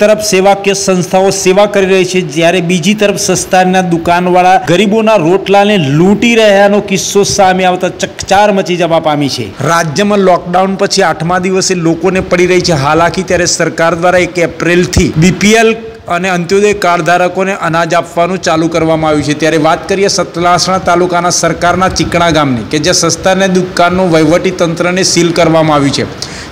તરફ સેવાકીય સંસ્થાઓ સેવા કરી રહી છે, જ્યારે બીજી તરફ સસ્તાના દુકાનવાળા ગરીબોના રોટલાને લૂંટી રહ્યાનો કિસ્સો સામે આવતા ચકચાર મચી જવા પામી છે. રાજ્યમાં લોકડાઉન પછી આઠમા દિવસે લોકોને પડી રહી છે. હાલાકી ત્યારે સરકાર દ્વારા એક એપ્રિલથી બીપીએલ અને અંત્યોદય કાર્ડ ધારકોને અનાજ આપવાનું ચાલુ કરવામાં આવ્યું છે. ત્યારે વાત કરીએ સતલાસણા તાલુકાના સરકારના ચીકણા ગામની, કે જે સસ્તાના દુકાનનું વહીવટી તંત્રને સીલ કરવામાં આવ્યું છે.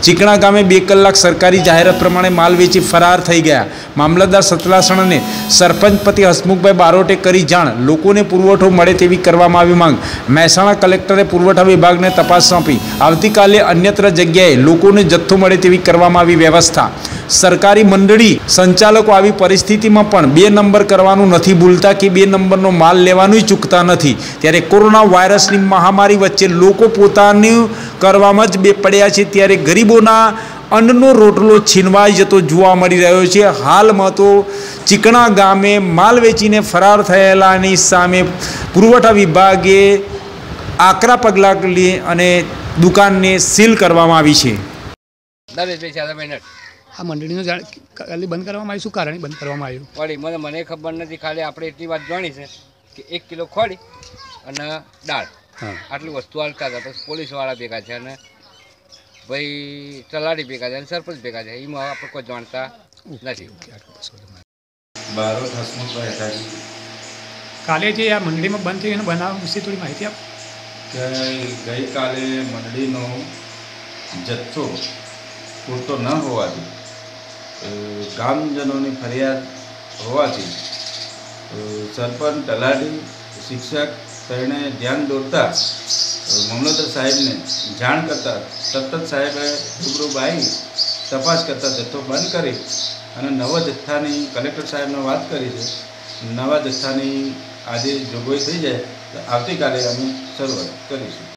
ચીકણા ગામે બે કલાક સરકારી જાહેરાત પ્રમાણે માલ વેચી ફરાર થઈ ગયા. મામલતદાર સતલાસણને સરપંચ પતિ હસમુખભાઈ બારોટે કરી જાણ. લોકોને પુરવઠો મળે તેવી કરવામાં આવી માંગ. મહેસાણા કલેક્ટરે પુરવઠા વિભાગને તપાસ સોંપી. આવતીકાલે અન્યત્ર જગ્યાએ લોકોને જથ્થો મળે તેવી કરવામાં આવી વ્યવસ્થા. સરકારી મંડળી સંચાલકો આવી પરિસ્થિતિમાં પણ બે નંબર કરવાનું નથી ભૂલતા કે બે નંબરનો માલ લેવાનું ચૂકતા નથી. ત્યારે કોરોના વાયરસની મહામારી વચ્ચે લોકો પોતાનું કરવામાં જ બે પડ્યા છે. ત્યારે ગરીબોના અન્નનો રોટલો છીનવાઈ જતો જોવા મળી રહ્યો છે. હાલમાં તો ચીકણા ગામે માલ વેચીને ફરાર થયેલાની સામે પુરવઠા વિભાગે આકરા પગલાં લઈ અને દુકાનને સીલ કરવામાં આવી છે. આ મંડળીનું જાણ કાલે બંધ કરવામાં આવ્યું. શું કારણે બંધ કરવામાં આવ્યું? વળી મને મને ખબર નથી. ખાલી આપણે એટલી વાત જાણી છે કે એક કિલો ખોડી અને દાળ. આટલી વસ્તુ હાલતા હતા પછી પોલીસવાળા ભેગા છે અને ભાઈ તલાડી ભેગા છે અને સરપંચ ભેગા છે એમાં આપણે કોઈ જાણતા નથી. કાલે જે આ મંડળીમાં બંધ થઈ એનો બનાવ વિશે થોડી માહિતી આપ. કે ગઈકાલે મંડળીનો જથ્થો પૂરતો ન હોવાથી ગામજનોની ફરિયાદ હોવાથી સરપંચ તલાટી શિક્ષક તેને ધ્યાન દોરતા મામલતદાર સાહેબને જાણ કરતા સતત સાહેબે રૂબરૂબ આવી તપાસ કરતા જથ્થો બંધ કરી અને નવા જથ્થાની કલેક્ટર સાહેબને વાત કરી છે. નવા જથ્થાની આજે જોગવાઈ થઈ જાય તો આવતીકાલે અમે શરૂઆત કરીશું.